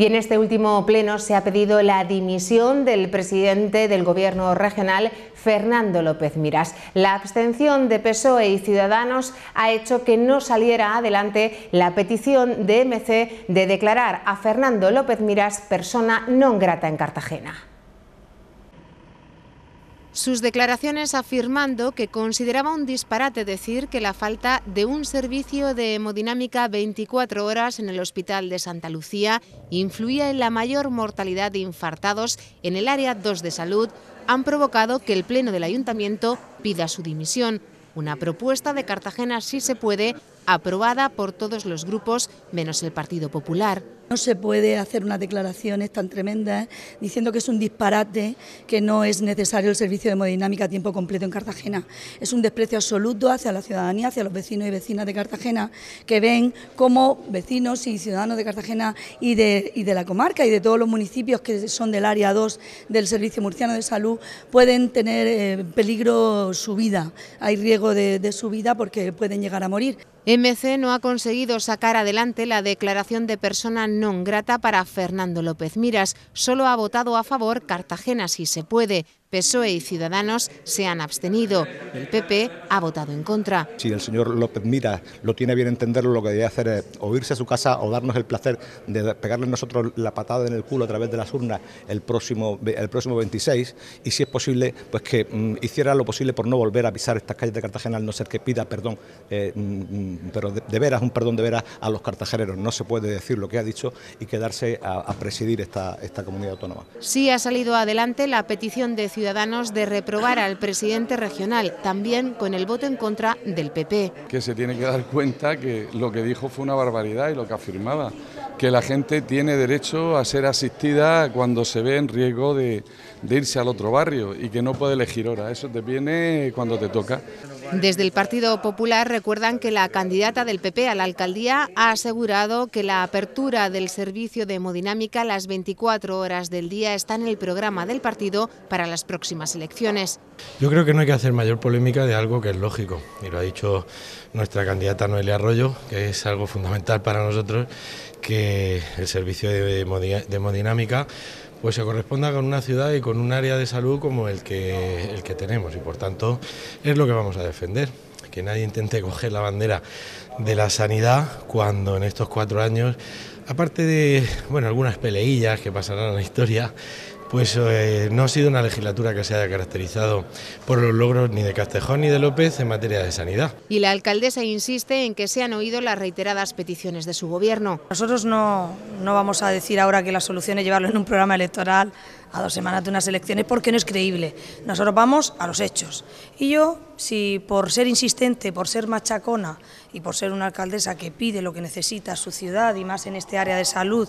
Y en este último pleno se ha pedido la dimisión del presidente del Gobierno regional, Fernando López Miras. La abstención de PSOE y Ciudadanos ha hecho que no saliera adelante la petición de MC de declarar a Fernando López Miras persona non grata en Cartagena. Sus declaraciones afirmando que consideraba un disparate decir que la falta de un servicio de hemodinámica 24 horas en el Hospital de Santa Lucía influía en la mayor mortalidad de infartados en el área 2 de salud han provocado que el Pleno del Ayuntamiento pida su dimisión. Una propuesta de Cartagena sí se puede, aprobada por todos los grupos menos el Partido Popular. No se puede hacer unas declaraciones tan tremendas diciendo que es un disparate, que no es necesario el servicio de hemodinámica a tiempo completo en Cartagena. Es un desprecio absoluto hacia la ciudadanía, hacia los vecinos y vecinas de Cartagena, que ven como vecinos y ciudadanos de Cartagena y de, la comarca y de todos los municipios que son del área 2 del Servicio Murciano de Salud pueden tener en eh, peligro su vida. Hay riesgo de, su vida porque pueden llegar a morir. MC no ha conseguido sacar adelante la declaración de persona non grata para Fernando López Miras. Solo ha votado a favor Cartagena si se puede. PSOE y Ciudadanos se han abstenido. El PP ha votado en contra. Si el señor López Mira lo tiene bien entenderlo, lo que debe hacer es o irse a su casa o darnos el placer de pegarle nosotros la patada en el culo a través de las urnas el próximo, el próximo 26 y si es posible, pues que mm, hiciera lo posible por no volver a pisar estas calles de Cartagena, al no ser que pida perdón, eh, mm, pero de, veras, un perdón de veras a los cartageneros. No se puede decir lo que ha dicho y quedarse a, a presidir esta, esta comunidad autónoma. Sí ha salido adelante la petición de De reprobar al presidente regional, también con el voto en contra del PP. Que se tiene que dar cuenta que lo que dijo fue una barbaridad y lo que afirmaba, que la gente tiene derecho a ser asistida cuando se ve en riesgo de, de irse al otro barrio y que no puede elegir hora, eso te viene cuando te toca. Desde el Partido Popular recuerdan que la candidata del PP a la alcaldía ha asegurado que la apertura del servicio de hemodinámica las 24 horas del día está en el programa del partido para las próximas elecciones. Yo creo que no hay que hacer mayor polémica de algo que es lógico, y lo ha dicho nuestra candidata Noelia Arroyo, que es algo fundamental para nosotros, que el servicio de hemodinámica pues se corresponda con una ciudad y con un área de salud como el que, el que tenemos y por tanto es lo que vamos a defender, que nadie intente coger la bandera de la sanidad cuando en estos cuatro años, aparte de bueno, algunas peleillas que pasarán en la historia, pues eh, no ha sido una legislatura que se haya caracterizado por los logros ni de Castejón ni de López en materia de sanidad. Y la alcaldesa insiste en que se han oído las reiteradas peticiones de su gobierno. Nosotros no, no vamos a decir ahora que la solución es llevarlo en un programa electoral a dos semanas de unas elecciones porque no es creíble. Nosotros vamos a los hechos. Y yo, si por ser insistente, por ser machacona y por ser una alcaldesa que pide lo que necesita su ciudad y más en este área de salud,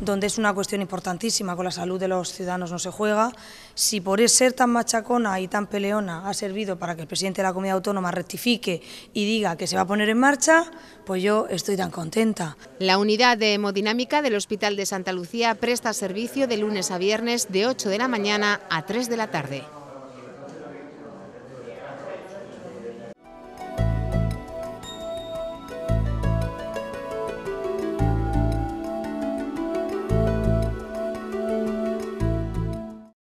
donde es una cuestión importantísima, con la salud de los ciudadanos no se juega, si por ser tan machacona y tan peleona ha servido para que el presidente de la comunidad autónoma rectifique y diga que se va a poner en marcha, pues yo estoy tan contenta. La unidad de hemodinámica del Hospital de Santa Lucía presta servicio de lunes a viernes de 8 de la mañana a 3 de la tarde.